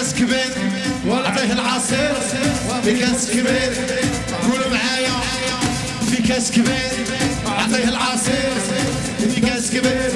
كاس كبير واعطيه العصير. في كاس كبير قولوا معايا. في كاس كبير اعطيه العصير. في كاس كبير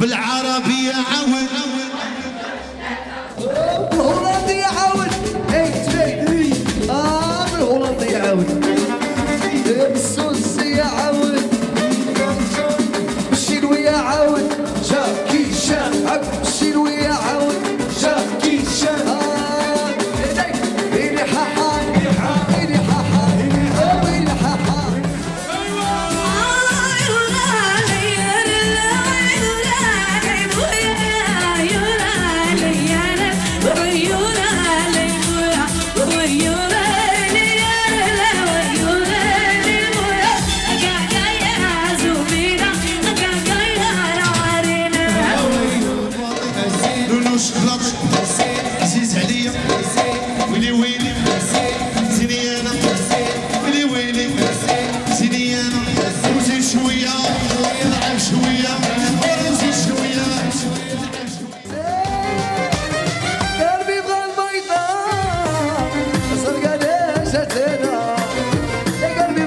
بالعربية عاون. بالهولندية عاون. بالهولندية عاون. إيه، آه، بالسوسية عاون. إيه، بالشينوية عاون. جاكي شاب الشينوية عزيز عليا ويلي ويلي زيني أنا أنا وزيد شوية نلعب شوية وزيد شوية قلبي بغى يا قلبي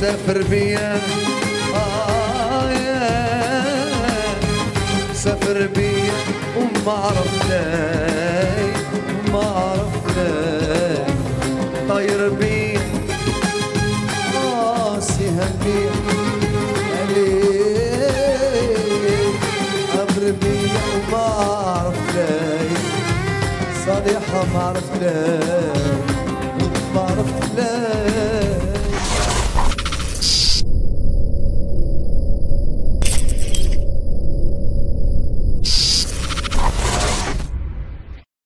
سافر بيا. آه سافر بيا وما عرفتاي ما عرفتاي طير بيا. راسي آه هم بيا. عليك. عبر بيا وما عرفتاي صالحة ما عرفتاي ما عرفتاي